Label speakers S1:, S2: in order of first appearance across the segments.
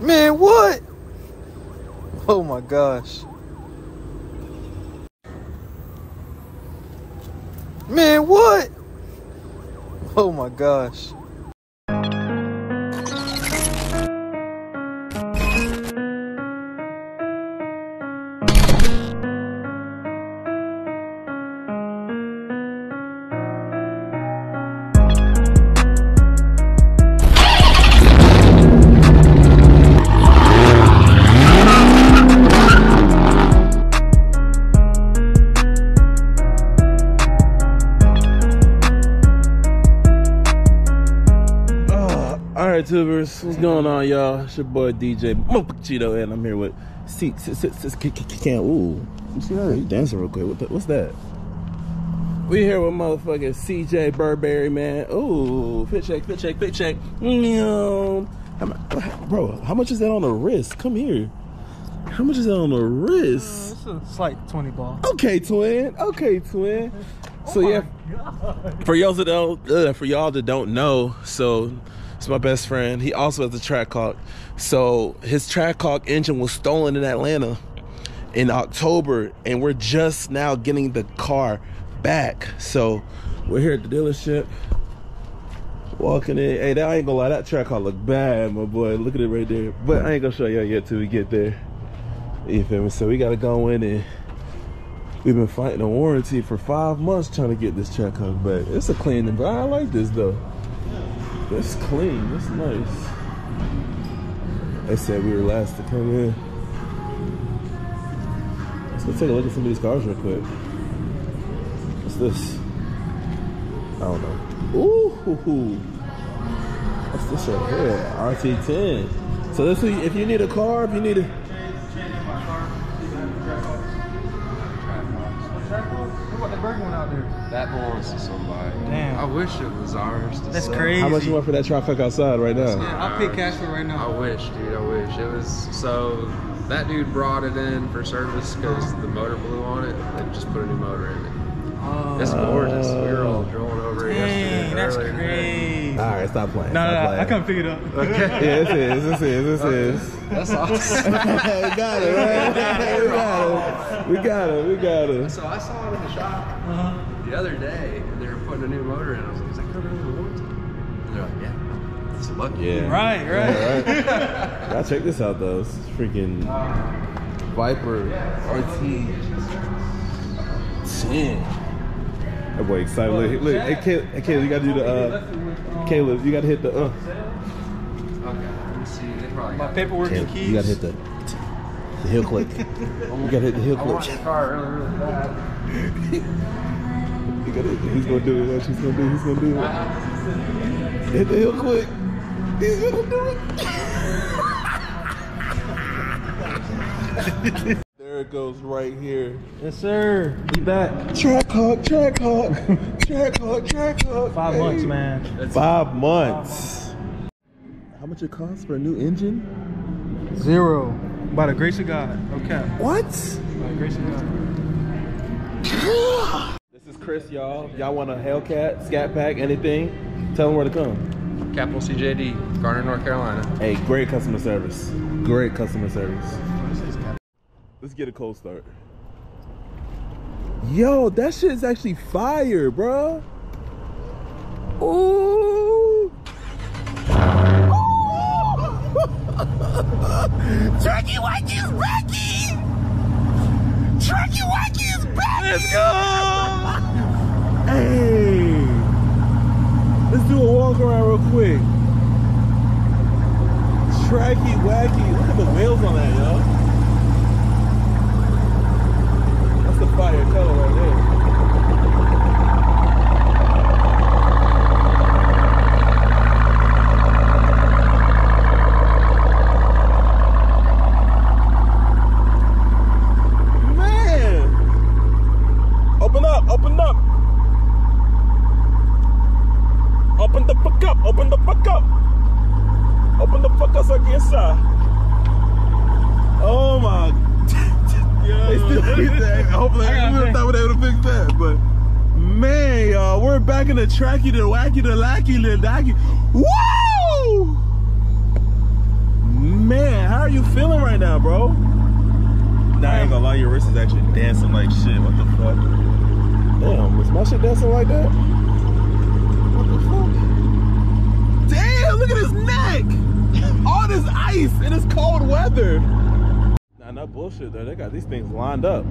S1: Man, what? Oh my gosh. Man, what? Oh my gosh.
S2: Right, tubers, what's going on, y'all? It's your boy DJ Cheeto, and I'm here with C. C- C- C- C- C- Can't. Ooh, you see? He's dancing real quick. What the, what's that? We here with motherfucking CJ Burberry, man. Ooh, fit check, fit check, fit check. Mm, how mu- Bro, how much is that on the wrist? Come here. How much is that on the wrist?
S1: It's a slight 20 ball.
S2: Okay, twin. Okay, twin. So yeah, for y'all that don't, uh, for y'all that don't know, so it's my best friend. He also has a Trackhawk. So his Trackhawk engine was stolen in Atlanta in October, and we're just now getting the car back. So we're here at the dealership. Walking in, hey, that I ain't gonna lie, that Trackhawk look bad, my boy. Look at it right there. But I ain't gonna show y'all yet till we get there. You feel me? So we gotta go in and we've been fighting a warranty for five months trying to get this Trackhawk, but it's a clean and I like this though. It's clean, it's nice. They said we were last to come in. Let's go take a look at some of these cars real quick. What's this? I don't know. Ooh, what's this right here? RT10. So this, if you need a car, if you need a
S1: What the burger one out there?
S3: That belongs to somebody.
S1: Damn.
S3: I wish it was ours. To
S1: That's
S3: sell.
S1: crazy.
S2: How much you want for that truck outside right now?
S1: Yeah, I'll pay cash for it right now.
S3: I wish, dude. I wish it was. So that dude brought it in for service because the motor blew on it and just put a new motor in it.
S1: Oh,
S3: It's gorgeous. We were all drooling over it
S1: dang,
S3: yesterday.
S1: that's
S3: earlier today.
S1: Crazy.
S2: All right, stop playing.
S1: No,
S2: stop
S1: no, no,
S2: playing.
S1: I couldn't figure it out.
S3: Okay.
S2: Yeah, this is, this is, this is.
S3: That's awesome.
S2: we got it, right? We got it. We got it. We got it.
S3: so I saw it in the shop uh-huh. the other day, and they were putting a new motor in. I was like, "Is that covered under warranty?" And they're like, "Yeah, it's lucky."
S2: Yeah.
S1: Right, right.
S2: Yeah, right. Y'all check this out though. It's freaking Viper RT 10. That boy excited. Look, look hey, Caleb, hey, Caleb, you gotta do the uh Caleb, you gotta hit the uh
S3: Okay. Let me see. They probably
S1: My
S3: got
S1: paperwork and keys.
S2: you gotta hit the the heel click. You gotta hit the heel
S3: I want
S2: click.
S3: the car really, really bad.
S2: You gotta, he's gonna do it. Watch, he's gonna do it. He's gonna do it. Hit the heel click. He's gonna do it. there it goes right here.
S1: Yes, sir. We back.
S2: Track hawk, track hawk, track hawk, track hawk.
S1: Five
S2: Hey.
S1: months, man.
S2: Five months. How much it costs for a new engine?
S1: Zero. By the grace of God. Okay.
S2: What?
S1: By the grace of God.
S2: This is Chris, y'all. Y'all want a Hellcat, Scat Pack, anything? Tell them where to come.
S3: Capital CJD, Garner, North Carolina.
S2: Hey, great customer service. Great customer service. Let's get a cold start. Yo, that shit is actually fire, bro. Ooh. Turkey Wacky is Becky! Turkey Wacky is Becky! Let's go! hey! Let's do a walk around real quick. Tracky wacky. Look at the wheels on that, yo. That's the fire color right there. Man! Open up, open up. Open the fuck up, open the fuck up. Open the fuck up so I can get inside. Oh my. they still fix that. Hopefully,
S1: I got
S2: we would
S1: it.
S2: have thought they would have fixed that. But man, y'all, we're back in the tracky, the wacky, the lacky, the dacky. Woo! Man, how are you feeling right now, bro. Nah, I ain't gonna lie, your wrist is actually dancing like shit. What the fuck? Damn, was my shit dancing like that? What the fuck? Damn, look at his neck! All this ice in this cold weather. Nah, no bullshit though. They got these things lined up.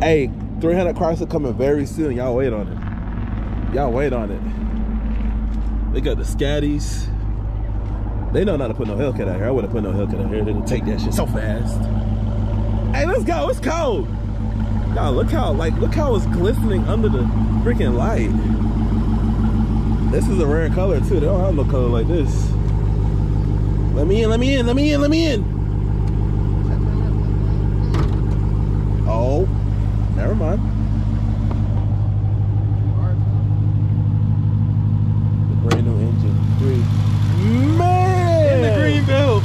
S2: Hey, 300 cars are coming very soon. Y'all wait on it. Y'all wait on it. They got the Scatties. They know not to put no Hellcat out here. I wouldn't put no Hellcat out here. They would take that shit so fast. Hey, let's go. It's cold. Y'all, look how like look how it's glistening under the freaking light. This is a rare color too. They don't have no color like this. Let me in. Let me in. Let me in. Let me in. Oh, never mind. The brand new engine. Three. Man!
S1: In the green belt.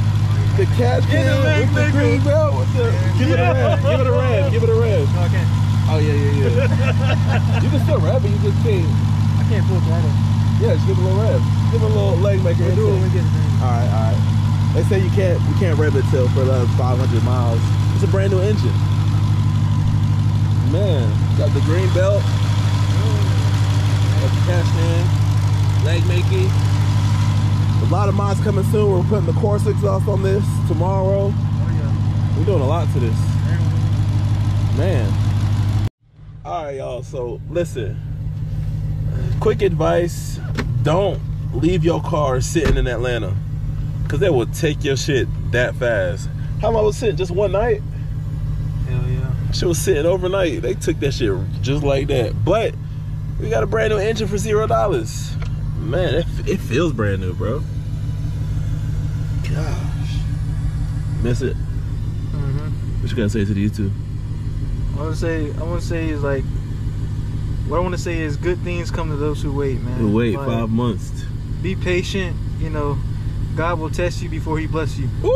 S2: The
S1: In the leg,
S2: with the green belt. With the, give it a rev. Give it a rev. Give it a.
S1: No, I can't.
S2: Oh yeah, yeah, yeah. you can still rev it. You just can't.
S1: I can't full throttle.
S2: Yeah, just give it a little rev. Give it a little leg maker.
S1: We'll do it we get it.
S2: All right, all right. They say you can't you can't rev it till for like 500 miles. It's a brand new engine. Man, got the green belt. Mm. Got the cash hand, leg making. A lot of mods coming soon. We're putting the Corsa exhaust on this tomorrow.
S1: Oh
S2: We're doing a lot to this. Man. All right, y'all. So listen. Quick advice: Don't leave your car sitting in Atlanta, cause they will take your shit that fast. How long was sitting? Just one night?
S1: Hell yeah.
S2: She was sitting overnight. They took that shit just like that. But we got a brand new engine for zero dollars. Man, it, it feels brand new, bro. Gosh, miss it.
S1: Mm-hmm.
S2: What you gotta say to the YouTube?
S1: I want to say, I want to say is like, what I want to say is good things come to those who wait, man.
S2: We'll wait
S1: Like,
S2: five months.
S1: Be patient. You know, God will test you before He bless you.
S2: Woo!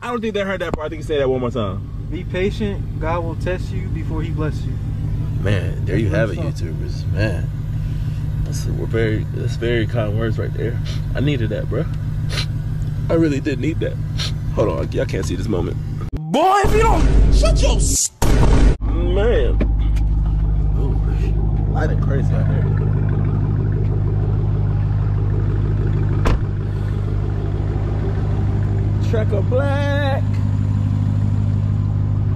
S2: I don't think they heard that part. I think you say that one more time.
S1: Be patient. God will test you before He bless you.
S2: Man, there you have it, YouTubers. Man, that's we're very that's very kind words right there. I needed that, bro. I really did need that. Hold on, y'all can't see this moment. Boy, if you don't shut your s- man. Ooh, lighting crazy out here. Trekker Black.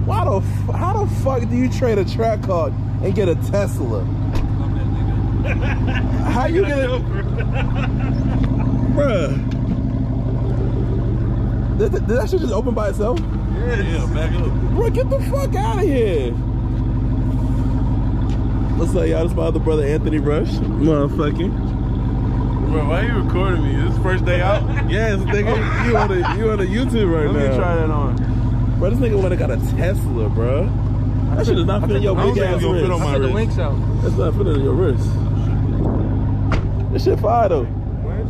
S2: Why the f- how the fuck do you trade a track car and get a Tesla? How you get it, bruh? Did, did that shit just open by itself?
S3: Yeah, back up.
S2: Bro, get the fuck out of here. What's up, y'all? This my other brother, Anthony Rush. Motherfucking.
S3: Bro, why are you recording me? This first day out?
S2: Yes, nigga. You on a, you on a YouTube right
S3: Let
S2: now.
S3: Let me try that on.
S2: Bro, this nigga went and got a Tesla, bro. That shit does not fit in your
S3: I
S2: big
S3: think
S2: ass
S3: it's fit
S2: wrist.
S3: on
S1: I
S3: my
S1: the links out.
S2: That's not fitting in your wrist. This shit fire though.
S3: Why don't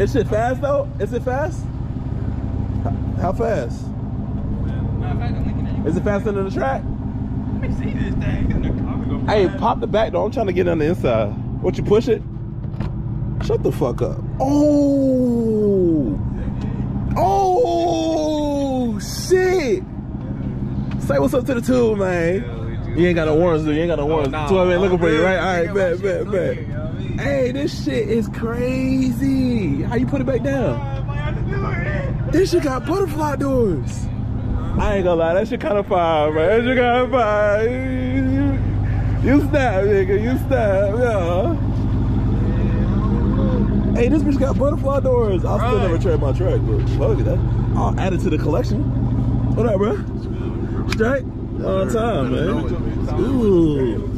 S3: it?
S2: Is shit fast though? Is it fast? How fast? Is it faster than the track?
S3: Let me see this thing. in the car. We gonna
S2: Hey, pop the back though. I'm trying to get on the inside. What you push it? Shut the fuck up. Oh. Oh shit. Say what's up to the tube, man. You ain't got no warrants, dude. You ain't got no warrants.
S3: nah.
S2: Two of them looking for you, right? All right, bet, bet, bet. Hey, this shit is crazy. How you put it back down?
S3: Might have to do it.
S2: This shit got butterfly doors. I ain't gonna lie, that shit kind of fire, man. That shit kind of fire. You, snap, nigga. You snap, yeah. Hey, this bitch got butterfly doors. I'll still never trade my truck, but fuck it. That, I'll add it to the collection. What up, bro? Straight? On time, man. Ooh.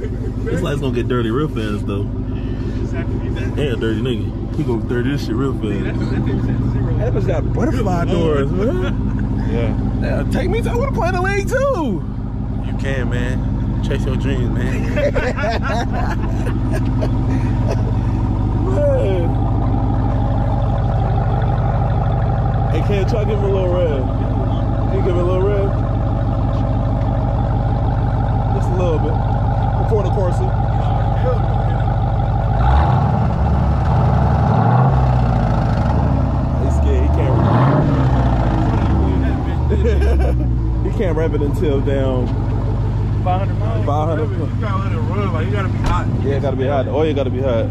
S2: This light's gonna get dirty real fast, though. Yeah, dirty nigga. He gonna dirty this shit real fast. That bitch got butterfly doors, man.
S3: Yeah,
S2: Yeah, take me to I wanna play in the league too.
S3: you can, man. Chase your dreams, man.
S2: Man. Hey, can try to give him a little rev? Can you give him a little rev? Just a little bit. Before the Corsa. Can't rev it until down
S1: 500 miles.
S2: 500.
S3: You gotta let it run. Like you gotta be hot.
S2: Yeah, it gotta be hot. Oh, the oil gotta be hot.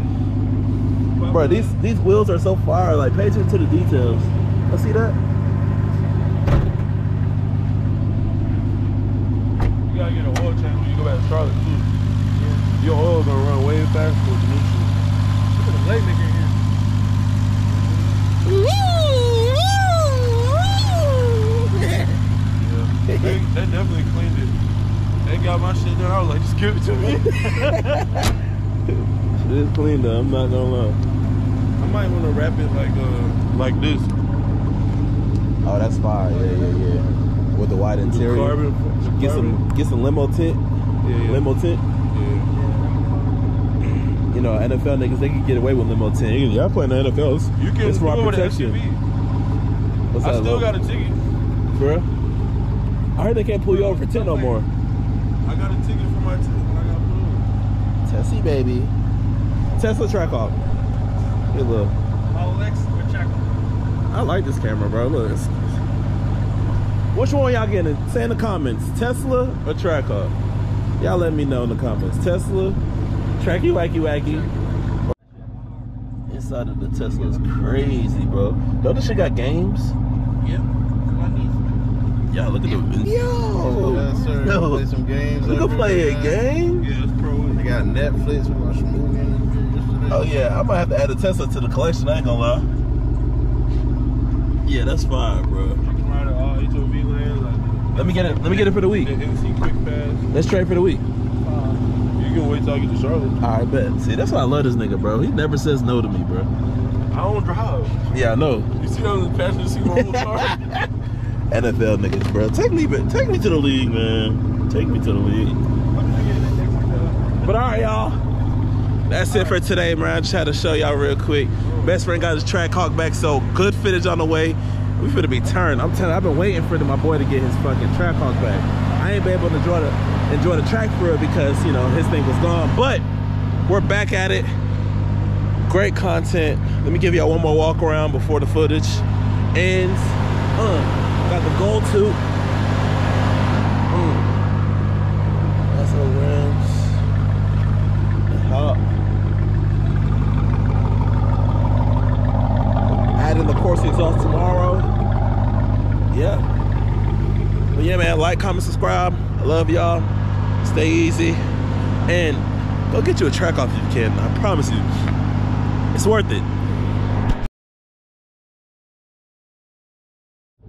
S2: Bro, these these wheels are so far. Like, pay attention to the details. I see that.
S3: You gotta get an oil change when you go back to Charlotte too. Your oil gonna run way faster than the new shit.
S1: Look at the late nigga in here.
S3: Yeah. they, they definitely cleaned it. They got my shit done. I was like, just give it to me.
S2: It is clean though. I'm not gonna lie.
S3: I might want to wrap it like uh like this.
S2: Oh, that's fine. Yeah, yeah, yeah. With the white interior.
S3: Carbon.
S2: Get some get some limo tint.
S3: Yeah, yeah.
S2: Limo tint.
S3: Yeah.
S2: You know, NFL niggas they can get away with limo tint. You- Y'all playing the NFLs.
S3: You can
S2: it's for our protection.
S3: SUV.
S2: What's
S3: I
S2: that,
S3: still
S2: low?
S3: got a ticket.
S2: For real? I heard they can't pull you over for tint no more.
S3: I got a ticket for my ticket. When I got put on.
S2: Tessie baby. Tesla Trackhawk. Hey, look.
S1: Model X or
S2: I like this camera, bro. Look. it's- Which one y'all getting? Say in the comments. Tesla or Trackhawk. Y'all let me know in the comments. Tesla, Tracky Wacky Wacky. Inside of the Tesla is crazy, bro. Don't this shit got games?
S3: Yep.
S2: Y'all look at the Yo!
S4: Yes, sir.
S2: Yo.
S4: Play some games.
S2: We can play a game?
S3: Yeah, it's pro.
S4: They got Netflix. We watched a movie in there yesterday.
S2: Oh yeah, I might have to add a Tesla to the collection, I ain't gonna lie. Yeah, that's fine, bro.
S3: You can ride it all HOV. Like,
S2: Let me get it. Let me get it for the week.
S3: NC Quick Pass.
S2: Let's trade for the week.
S3: Uh, you can wait till I get to Charlotte.
S2: I bet. See, that's why I love this nigga, bro. He never says no to me, bro.
S3: I don't drive.
S2: Yeah, I know.
S3: You see on the passenger seat my whole car?
S2: NFL niggas, bro. Take me, but take me to the league, man. Take me to the league. But all right, y'all. That's it for today, man. I just had to show y'all real quick. Best friend got his track hawk back, so good footage on the way. We finna be turned. I'm telling I've been waiting for my boy to get his fucking track hawk back. I ain't been able to enjoy the enjoy the track for it because you know his thing was gone. But we're back at it. Great content. Let me give y'all one more walk around before the footage ends. Uh, got the gold tooth. Mm. That's the rims. The hop. Adding the Corsa exhaust tomorrow. Yeah. But yeah, man, like, comment, subscribe. I love y'all. Stay easy. And go get you a Trackhawk if you can. I promise you. It's worth it.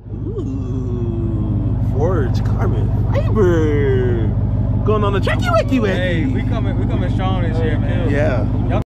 S2: Ooh, Forge carbon fiber. Going on the tracky wacky wacky.
S1: Hey, we coming, we coming strong this year, man.
S2: Yeah.